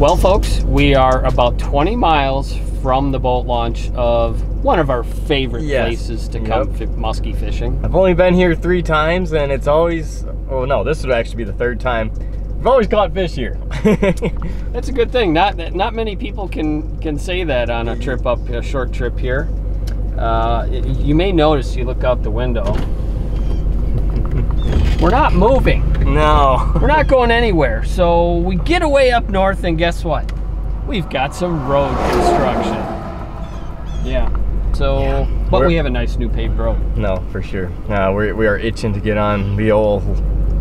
Well, folks, we are about 20 miles from the boat launch of one of our favorite Yes. places to come Yep. muskie fishing. I've only been here three times, and it's always. Oh no, this would actually be the third time. I've always caught fish here. That's a good thing. Not that not many people can can say that on a trip up a short trip here. Uh, you may notice you look out the window. We're not moving. No. We're not going anywhere. So we get away up north, and guess what? We've got some road construction. Yeah. So, Yeah. but We're- we have a nice new paved road. No, for sure. Uh, we we are itching to get on the old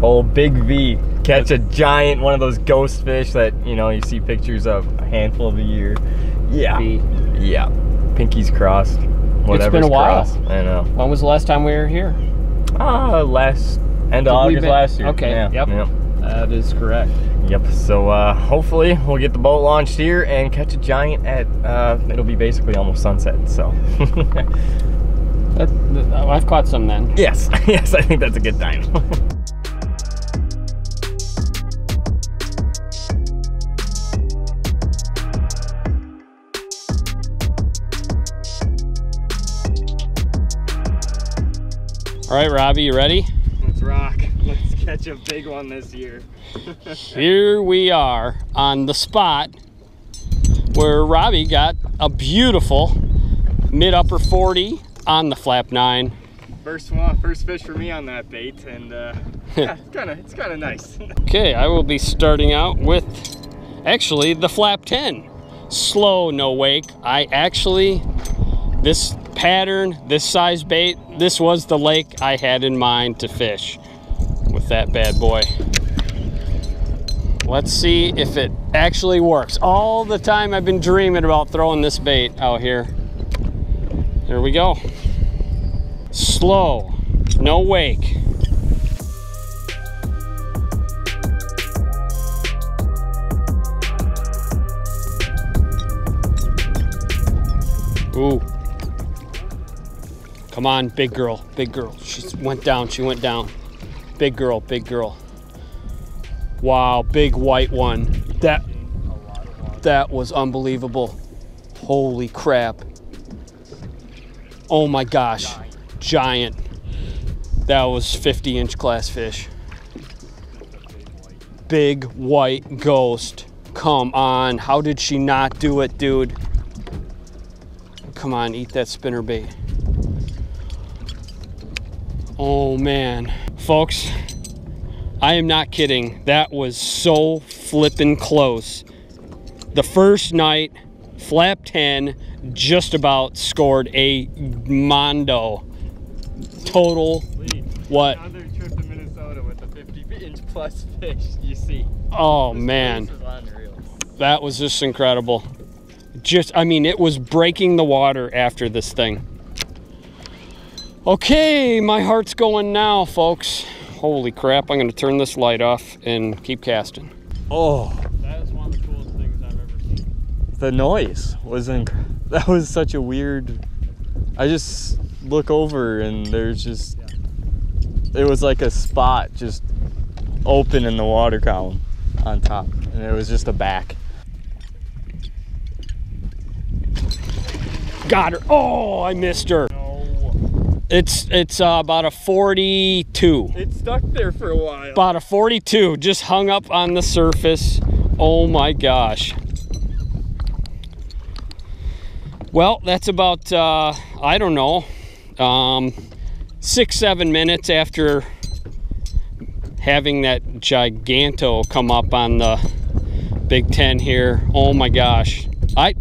old big V. Catch a giant one of those ghost fish that you know you see pictures of a handful of a year. Yeah. The- Yeah. Pinkies crossed. It's been a while. crossed. I know. When was the last time we were here? Ah, last end of August been- last year. okay, Yeah. yep. Yep. That is correct. Yep. So uh, hopefully we'll get the boat launched here and catch a giant at. Uh, it'll be basically almost sunset. So. That, that- oh, I've caught some then. yes. Yes. I think that's a good time. All right, Robbie, you ready? Let's rock. Let's catch a big one this year. Here we are on the spot where Robbie got a beautiful mid upper 40 on the flap nine. First one, first fish for me on that bait, and uh, yeah, it's kind of it's kind of nice. Okay, I will be starting out with actually the flap 10. Slow, no wake. I actually, this pattern, this size bait, this was the lake I had in mind to fish that bad boy. Let's see if it actually works. All the time I've been dreaming about throwing this bait out here. Here we go. Slow, no wake. Ooh. Come on, big girl, big girl. She went down, she went down. Big girl, big girl. Wow, big white one. That that was unbelievable. Holy crap. Oh my gosh. Giant. That was 50 inch class fish. Big white ghost. Come on. How did she not do it, dude? Come on, eat that spinner bait. Oh man. Folks, I am not kidding. That was so flippin' close. The first night, Flap 10 just about scored a mondo. Total what? Another trip to Minnesota with a 50 inch plus fish. You see. Oh man. That was just incredible. Just, I mean, it was breaking the water after this thing. Okay, my heart's going now, folks. Holy crap, I'm gonna turn this light off and keep casting. Oh, That is one of the coolest things I've ever seen. the noise was inc- that was such a weird. I just look over and there's just it was like a spot just open in the water column on top, and it was just a back. Got her. Oh, I missed her. It's it's uh, about a 42. it stuck there for a while. About a 42, just hung up on the surface. Oh my gosh. Well, that's about, uh, I don't know, um, six, seven minutes after having that giganto come up on the Big Ten here. Oh my gosh. I,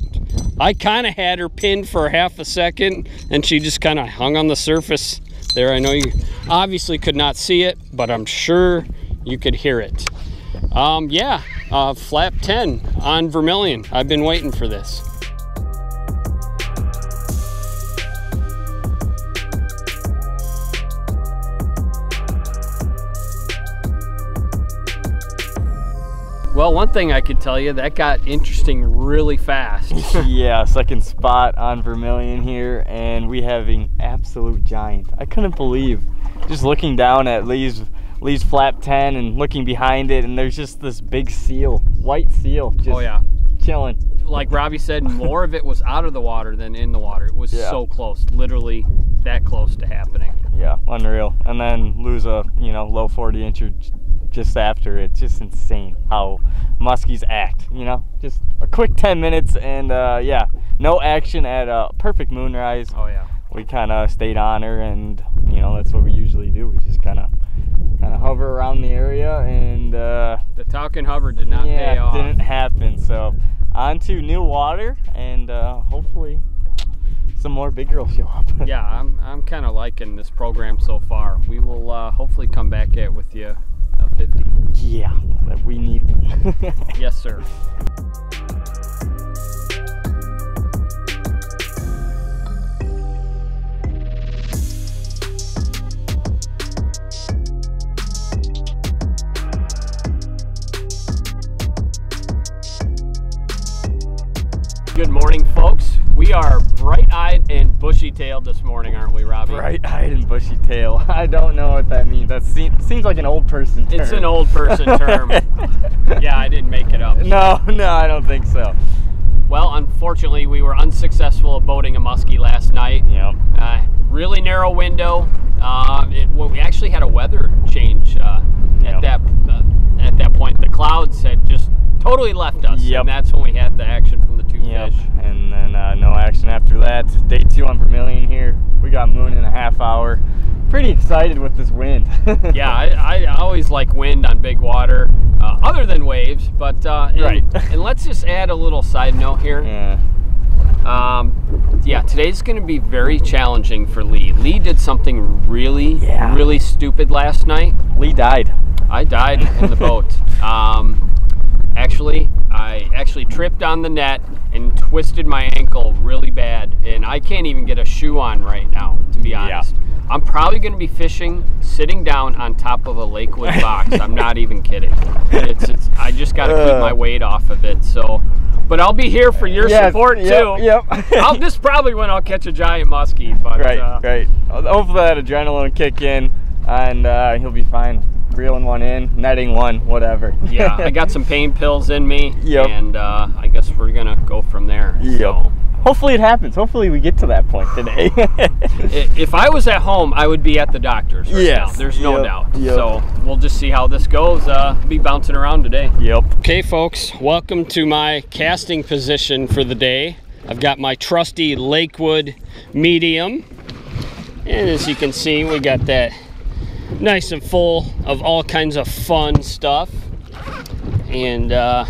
I kind of had her pinned for half a second and she just kind of hung on the surface there. I know you obviously could not see it, but I'm sure you could hear it. Um, yeah, uh, flap 10 on Vermilion. I've been waiting for this. Well, one thing I could tell you, that got interesting really fast. yeah, second spot on Vermilion here, and we have an absolute giant. I couldn't believe just looking down at Lee's Lee's flap 10 and looking behind it, and there's just this big seal, white seal, oh, just Oh, yeah. chilling. like Robbie said, more of it was out of the water than in the water. It was Yeah. so close, literally that close to happening. Yeah, unreal. And then lose a you know low 40 incher j- just after. It's just insane how muskies act. You know, just a quick 10 minutes and uh, yeah, no action at a perfect moonrise. Oh yeah. We kind of stayed on her, and you know that's what we usually do. We just kind of kind of hover around the area, and uh, The talking Hover did not yeah, pay off. didn't happen. So on to new water, and uh, hopefully some more big girls show up. yeah, I'm, I'm kind of liking this program so far. We will uh, hopefully come back at with you a 50. yeah, that we need. one. Yes, sir. Good morning, folks. We are bright-eyed and bushy-tailed this morning, aren't we, Robbie? Bright-eyed and bushy-tail. I don't know what that means. That seems seems like an old person term. It's an old person term. Yeah, I didn't make it up. No, no, I don't think so. Well, unfortunately, we were unsuccessful at boating a muskie last night. Yep. Uh, really narrow window. Uh, it, well, we actually had a weather change uh, Yep. at that uh, at that point. The clouds had just totally left us, Yep. and that's when we had the action from Yep. fish. And then uh, no action after that. Day two on Vermilion here. We got moon in a half hour. Pretty excited with this wind. Yeah, I, I always like wind on big water, uh, other than waves. But uh, and, Right. and let's just add a little side note here. yeah. Um, yeah, today's going to be very challenging for Lee. Lee did something really, Yeah. really stupid last night. Lee died. I died in the boat. Um, actually, I actually tripped on the net and twisted my ankle really bad, and I can't even get a shoe on right now, to be Yeah. honest. I'm probably going to be fishing sitting down on top of a Lakewood box. I'm not even kidding. It's, it's I just got to keep Uh. my weight off of it. So, but I'll be here for your Yes, support yep, too. Yep. I'll, this is probably when I'll catch a giant muskie. But right, uh, right. Hopefully that adrenaline will kick in, and uh, he'll be fine. Reeling one in, netting one, whatever. yeah, I got some pain pills in me, Yep. and uh, I guess we're gonna go from there. Yep. So, Hopefully it happens. Hopefully we get to that point today. if I was at home, I would be at the doctor's right Yes. now. There's no Yep, doubt. yep. So we'll just see how this goes. Uh, be bouncing around today. yep. Okay, folks, welcome to my casting position for the day. I've got my trusty Lakewood medium, and as you can see, we got that nice and full of all kinds of fun stuff. And uh,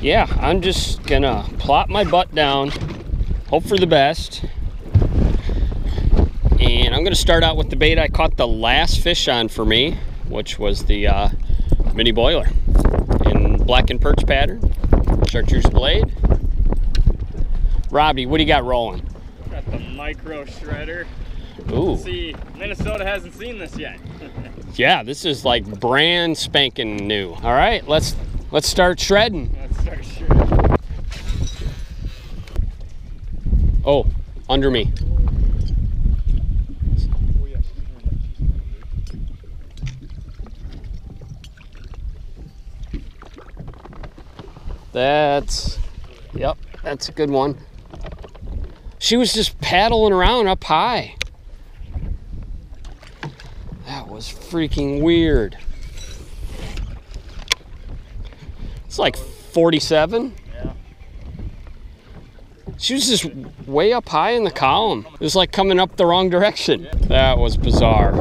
yeah, I'm just gonna plop my butt down, hope for the best. And I'm gonna start out with the bait I caught the last fish on for me, which was the uh, mini boiler in black and perch pattern, chartreuse blade. Robbie, what do you got rolling? Got the micro shredder. Ooh, See, Minnesota hasn't seen this yet. yeah, this is like brand spanking new. All right, let's let's start shredding. Let's start shredding. Oh, under me. That's, yep, that's a good one. She was just paddling around up high. That was freaking weird. It's like 47. Yeah. She was just way up high in the column. It was like coming up the wrong direction. That was bizarre.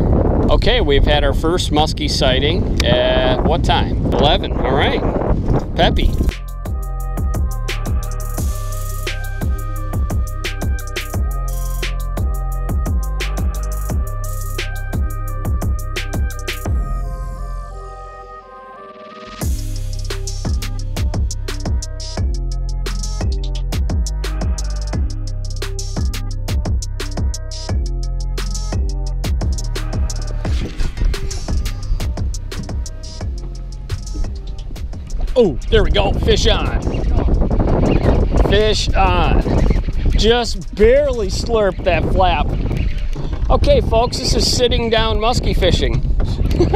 Okay, we've had our first muskie sighting at what time? 11. All right. Peppy. Oh, there we go. Fish on. Fish on. Just barely slurped that flap. Okay, folks, this is sitting down muskie fishing.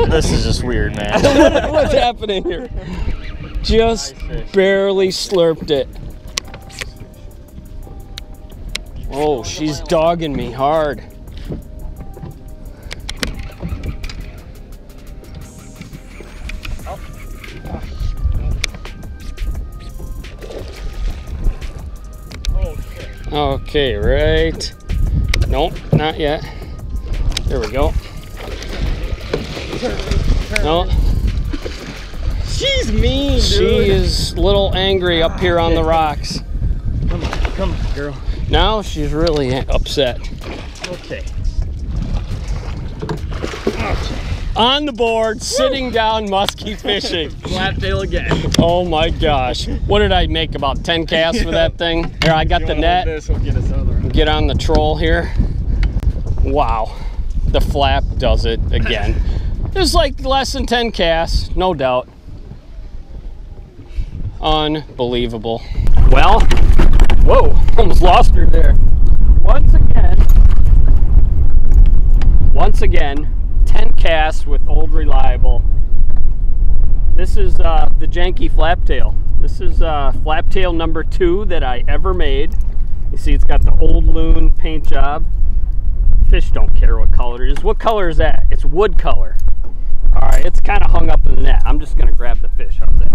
this is just weird, man. What- What's happening here? Just barely slurped it. Oh, she's dogging me hard. Oh. Okay, right. Nope, not yet. There we go. No. She's mean, dude. She is a little angry up here on the rocks. Come on, come on, girl. Now she's really upset. Okay. On the board, sitting down, musky fishing. Flaptail again. Oh my gosh. What did I make? About 10 casts for that thing? Here, I got the net. This will get us. Get on the troll here. Wow. The flap does it again. It's like less than 10 casts, no doubt. Unbelievable. Well, whoa, almost lost her there. Once again, once again, 10 casts with old reliable. This is uh, the janky flaptail. This is uh, flaptail number two that I ever made. You see it's got the old loon paint job. Fish don't care what color it is. What color is that? It's wood color. All right, it's kind of hung up in the net. I'm just gonna grab the fish. How's that?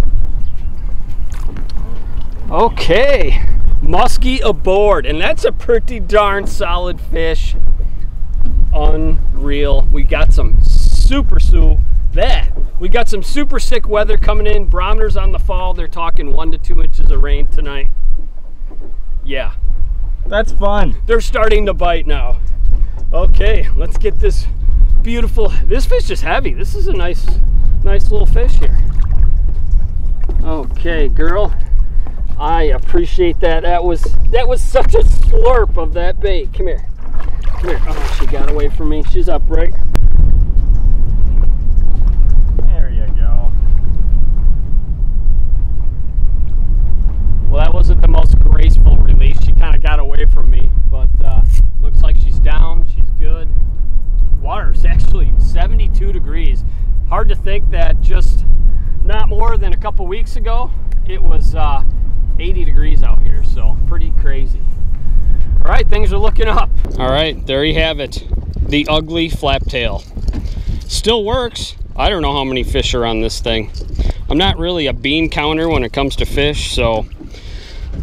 Okay, muskie aboard, and that's a pretty darn solid fish. Unreal. We got some super su that we got some super sick weather coming in. Barometers on the fall. They're talking one to two inches of rain tonight. Yeah, That's fun. they're starting to bite now. Okay, let's get this beautiful. This fish is heavy. This is a nice, nice little fish here. Okay, girl. I appreciate that. That was that was such a slurp of that bait. Come here. Come here. Oh, she got away from me. She's upright. There you go. Well, that wasn't the most graceful release. She kind of got away from me, but uh, looks like she's down. She's good. Water's actually 72 degrees. Hard to think that just not more than a couple weeks ago, it was uh, 80 degrees out here. So pretty crazy. All right, things are looking up. All right, there you have it. The ugly flap tail. Still works. I don't know how many fish are on this thing. I'm not really a bean counter when it comes to fish, so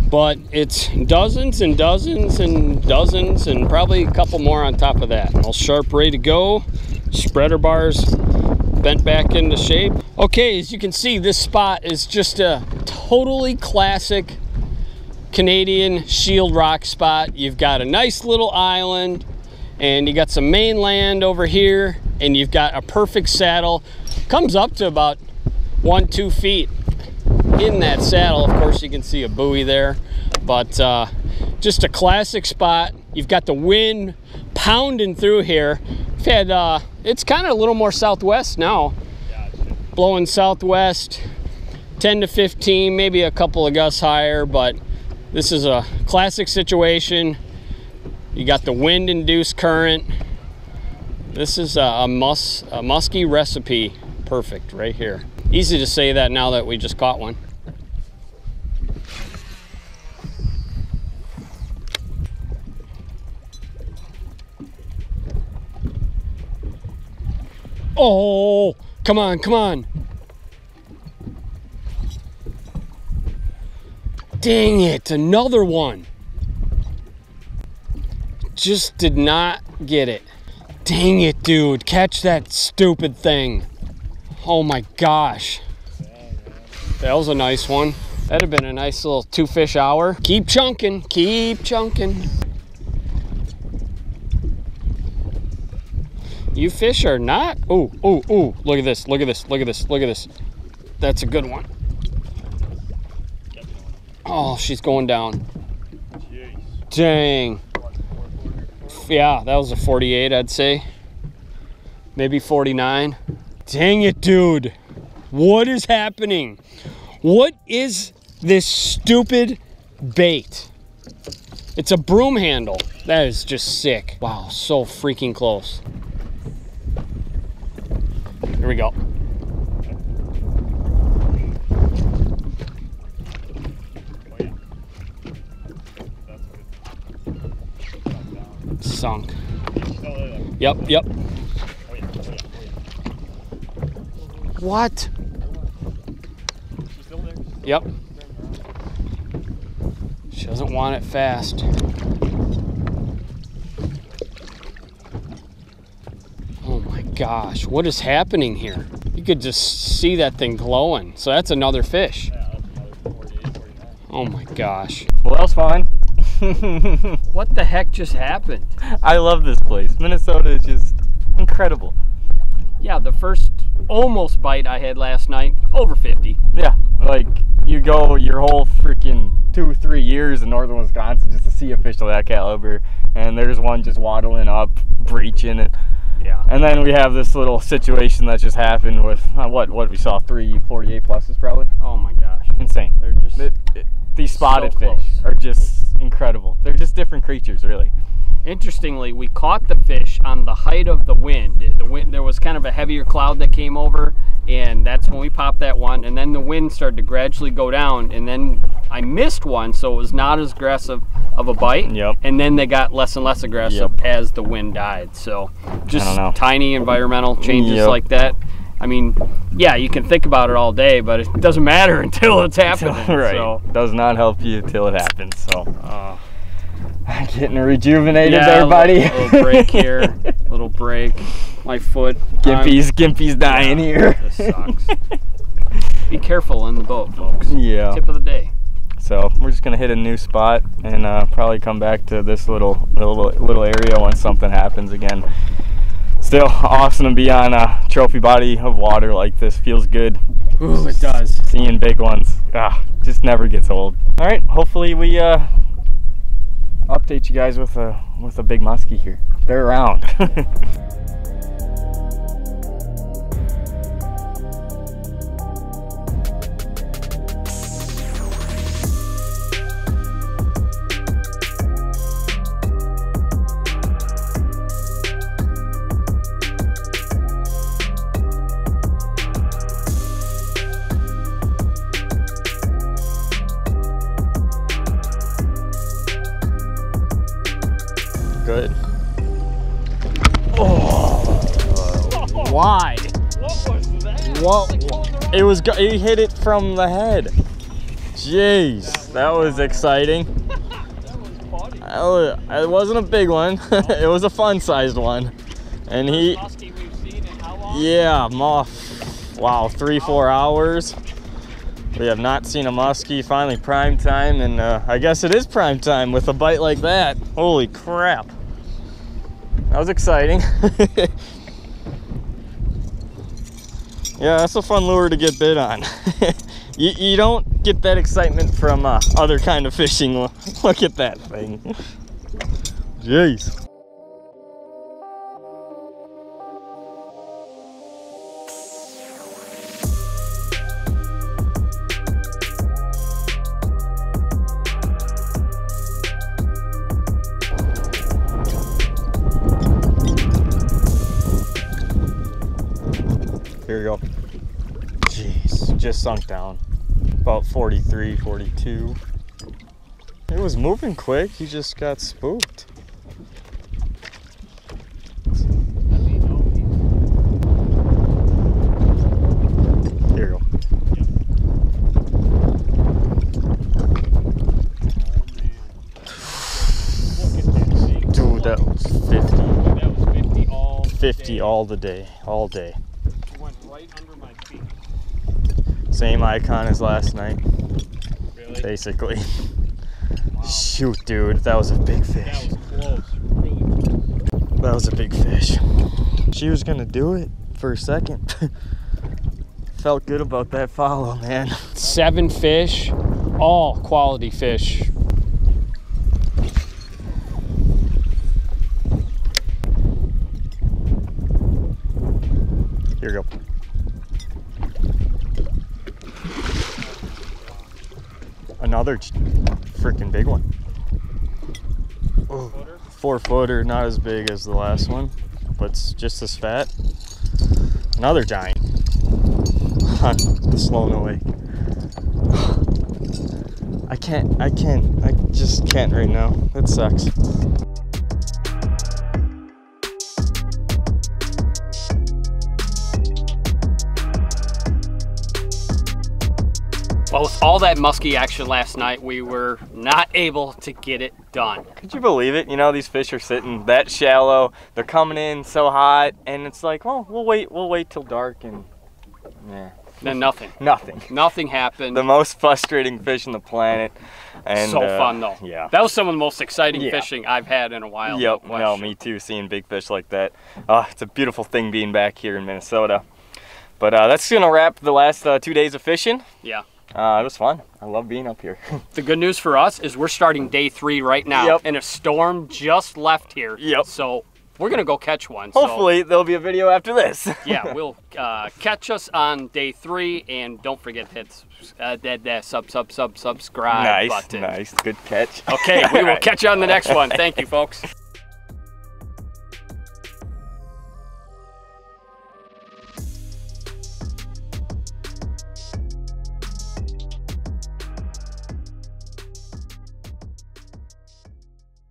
but it's dozens and dozens and dozens and probably a couple more on top of that. All sharp, ready to go. Spreader bars bent back into shape. Okay, as you can see, this spot is just a totally classic Canadian shield rock spot. You've got a nice little island and you got some mainland over here and you've got a perfect saddle. Comes up to about one, two feet in that saddle. Of course, you can see a buoy there, but uh, just a classic spot. You've got the wind pounding through here. We've had, uh, it's kind of a little more southwest now, blowing southwest, 10 to 15, maybe a couple of gusts higher, but this is a classic situation. You got the wind-induced current. This is a, a, mus, a musky recipe. Perfect right here. Easy to say that now that we just caught one. Oh, come on, come on. Dang it, another one. Just did not get it. Dang it, dude. Catch that stupid thing. Oh my gosh. That was a nice one. That'd have been a nice little two fish hour. Keep chunking, keep chunking. You fish are not. Oh, oh, oh, look at this, look at this, look at this, look at this. That's a good one. Oh, she's going down. Dang. Yeah, that was a 48, I'd say. Maybe 49. Dang it, dude. What is happening? What is this stupid bait? It's a broom handle. That is just sick. Wow, so freaking close. Here we go. Sunk. Yep, yep. What? Yep. She doesn't want it fast. Oh my gosh, what is happening here? You could just see that thing glowing. So that's another fish. Oh my gosh. Well, that was fine. What the heck just happened? I love this place. Minnesota is just incredible. Yeah, the first almost bite I had last night, over 50. Yeah, like you go your whole freaking two, three years in northern Wisconsin just to see a fish of that caliber, and there's one just waddling up, breaching it. Yeah. And then we have this little situation that just happened with uh, what what we saw three 48 pluses probably Oh my gosh. insane. They're just It- it- these spotted So fish are just incredible. They're just different creatures, really. Interestingly, we caught the fish on the height of the wind. The wind there was kind of a heavier cloud that came over, and that's when we popped that one. And then the wind started to gradually go down, and then I missed one, so it was not as aggressive of a bite. Yep. And then they got less and less aggressive Yep. as the wind died. So just tiny environmental changes Yep. like that. I mean, yeah, you can think about it all day, but it doesn't matter until it's happening. right. So, Does not help you till it happens. So uh, getting rejuvenated yeah, there, a buddy. Little, little break here. little break. My foot. I'm- Gimpy's Gimpy's dying here. This sucks. Be careful in the boat, folks. yeah. Tip of the day. So we're just gonna hit a new spot and uh, probably come back to this little little little area once something happens again. Still awesome to be on a trophy body of water like this. Feels good. Ooh, it does. Seeing big ones, ah, just never gets old. All right, hopefully we uh, update you guys with a with a big muskie here. They're around. was. go- He hit it from the head. Jeez, that was exciting. That was- It wasn't a big one. it was a fun-sized one, and he. Yeah, moth. Wow, three, four hours. We have not seen a muskie. Finally, prime time, and uh, I guess it is prime time with a bite like that. Holy crap! That was exciting. yeah, that's a fun lure to get bit on. you, you don't get that excitement from uh, other kind of fishing. Look at that thing. Jeez. Just sunk down. About 43, 42. It was moving quick, he just got spooked. Here you go. Dude, that was 50. That was 50 all 50 all the day, all day. Went right under my feet. Same icon as last night, Really? basically. Shoot, dude, that was a big fish. was close. Really. That was a big fish. She was gonna do it for a second. Felt good about that follow, man. Seven fish, all quality fish. Here we go. Another freaking big one. Ooh, four footer, not as big as the last one, but just as fat. Another giant on the Sloan Lake. I can't, I can't, I just can't right now. It sucks. Well, with all that muskie action last night, we were not able to get it done. Could you believe it? You know, these fish are sitting that shallow. They're coming in so hot, and it's like, well, we'll wait. We'll wait till dark, and yeah, Then nothing. nothing. Nothing happened. The most frustrating fish on the planet. And so uh, fun though. Yeah. That was some of the most exciting Yeah. fishing I've had in a while. Yep. no No, me too. Seeing big fish like that. Uh, it's a beautiful thing being back here in Minnesota. But uh, that's gonna wrap the last uh, two days of fishing. Yeah. Uh, it was fun. I love being up here. The good news for us is we're starting day three right now, Yep. and a storm just left here. Yep. So we're gonna go catch one. So, Hopefully there'll be a video after this. yeah, we'll uh, catch us on day three, and don't forget to hit uh, that, that sub sub sub subscribe nice, button. nice, nice, good catch. Okay, we will Alright. catch you on the next one. Thank you, folks.